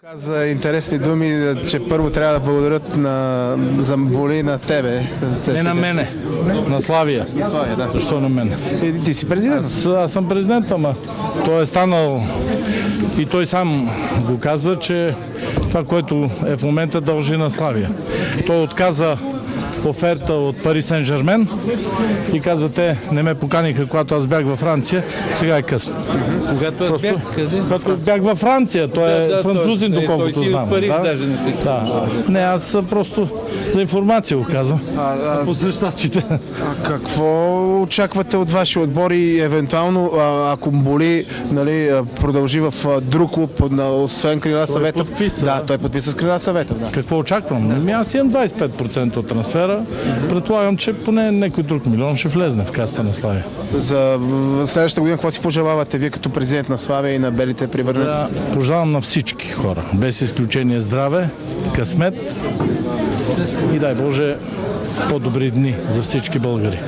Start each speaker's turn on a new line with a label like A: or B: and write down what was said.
A: Каза интересни думи, че първо трябва да благодарят на, за боли на тебе.
B: Не на мене, на Славия.
A: Славия, да.
B: Защо на мене?
A: И ти си президент.
B: Аз, аз съм президент, ама той е станал и той сам го казва, че това, което е в момента дължи на Славия. Той отказа оферта от Пари Сен Жермен и каза, те не ме поканиха, когато аз бях във Франция, сега е късно.
C: Когато аз бях къде?
B: Когато бях във Франция, той е
C: Да, да,
B: французин,
C: той-
B: доколкото
C: той си
B: знам.
C: Париж
B: да?
C: даже не се
B: да. Не, аз просто за информация го казвам.
A: А, а,
B: Посрещачите.
A: а какво очаквате от вашия отбор и евентуално, а, ако боли, нали, продължи в друг клуб, освен Крила Съвета?
B: подписа,
A: да,
B: да.
A: той подписа с Крила Съвета. Да.
B: Какво очаквам? Ами аз имам 25% от трансфера. Предполагам, че поне някой друг милион ще влезне в каста на Славия.
A: За следващата година, какво си пожелавате вие като президент на Славия и на Белите превърнати?
B: Да, пожелавам на всички хора, без изключение здраве, късмет и дай Боже по-добри дни за всички българи.